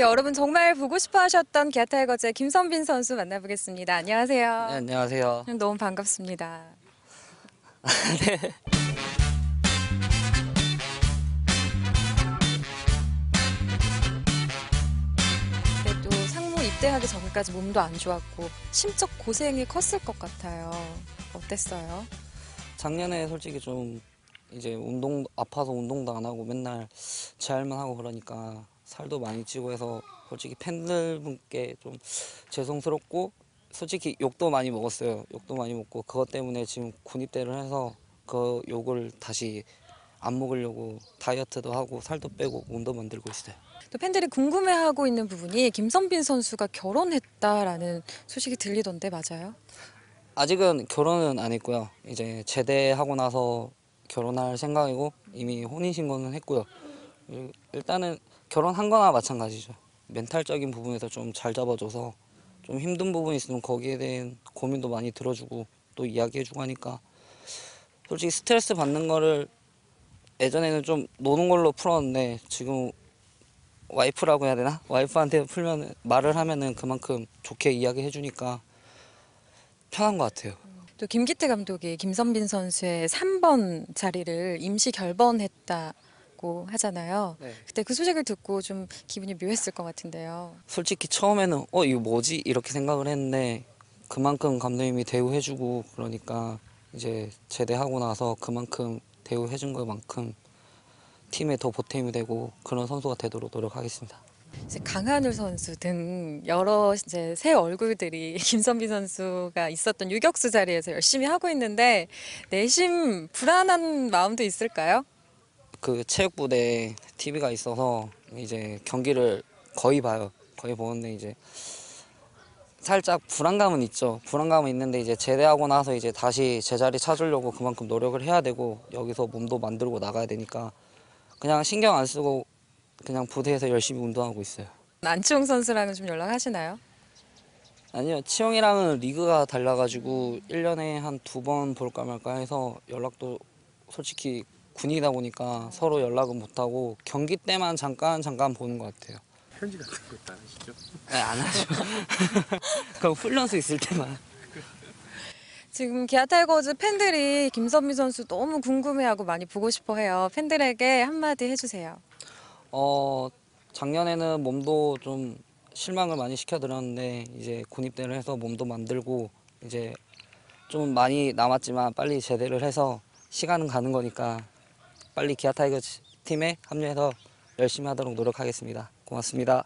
여러분 정말 보고 싶어 하셨던 기아 타이거즈의 김선빈 선수 만나보겠습니다. 안녕하세요. 네, 안녕하세요. 너무 반갑습니다. 그래도 상무 입대하기 전까지 몸도 안 좋았고 심적 고생이 컸을 것 같아요. 어땠어요? 작년에 솔직히 좀 이제 운동 아파서 운동도 안 하고 맨날 재활만 하고 그러니까 살도 많이 찌고 해서 솔직히 팬들분께 좀 죄송스럽고 솔직히 욕도 많이 먹었어요. 욕도 많이 먹고 그것 때문에 지금 군입대를 해서 그 욕을 다시 안 먹으려고 다이어트도 하고 살도 빼고 몸도 만들고 있어요. 또 팬들이 궁금해하고 있는 부분이 김선빈 선수가 결혼했다라는 소식이 들리던데 맞아요? 아직은 결혼은 안 했고요. 이제 제대하고 나서 결혼할 생각이고 이미 혼인신고는 했고요. 일- 일단은 결혼한 거나 마찬가지죠. 멘탈적인 부분에서 좀 잘 잡아줘서 좀 힘든 부분이 있으면 거기에 대한 고민도 많이 들어주고 또 이야기해주고 하니까 솔직히 스트레스 받는 거를 예전에는 좀 노는 걸로 풀었는데 지금 와이프라고 해야 되나? 와이프한테 풀면 말을 하면은 그만큼 좋게 이야기해 주니까 편한 것 같아요. 또 김기태 감독이 김선빈 선수의 3번 자리를 임시 결번했다 고 하잖아요. 네. 그때 그 소식을 듣고 좀 기분이 묘했을 것 같은데요. 솔직히 처음에는 어 이거 뭐지 이렇게 생각을 했는데 그만큼 감독님이 대우해주고 그러니까 이제 제대하고 나서 그만큼 대우해준 것만큼 팀에 더 보탬이 되고 그런 선수가 되도록 노력하겠습니다. 이제 강한울 선수 등 여러 이제 새 얼굴들이 김선빈 선수가 있었던 유격수 자리에서 열심히 하고 있는데 내심 불안한 마음도 있을까요? 그 체육부대 TV가 있어서 이제 경기를 거의 봐요. 거의 보는데 이제 살짝 불안감은 있죠. 불안감은 있는데 이제 제대하고 나서 이제 다시 제자리 찾으려고 그만큼 노력을 해야 되고 여기서 몸도 만들고 나가야 되니까 그냥 신경 안 쓰고 그냥 부대에서 열심히 운동하고 있어요. 안치홍 선수랑은 좀 연락하시나요? 아니요, 치영이랑은 리그가 달라가지고 1년에 한 두 번 볼까 말까 해서 연락도 솔직히 군이다 보니까 서로 연락은 못하고 경기 때만 잠깐 잠깐 보는 것 같아요. 편지 같은 거 안 하시죠? 네, 안 하죠. 그럼 훈련소 있을 때만. 지금 기아 타이거즈 팬들이 김선빈 선수 너무 궁금해하고 많이 보고 싶어해요. 팬들에게 한마디 해주세요. 어, 작년에는 몸도 좀 실망을 많이 시켜드렸는데 이제 군입대를 해서 몸도 만들고 이제 좀 많이 남았지만 빨리 제대를 해서 시간은 가는 거니까 빨리 기아 타이거즈 팀에 합류해서 열심히 하도록 노력하겠습니다. 고맙습니다.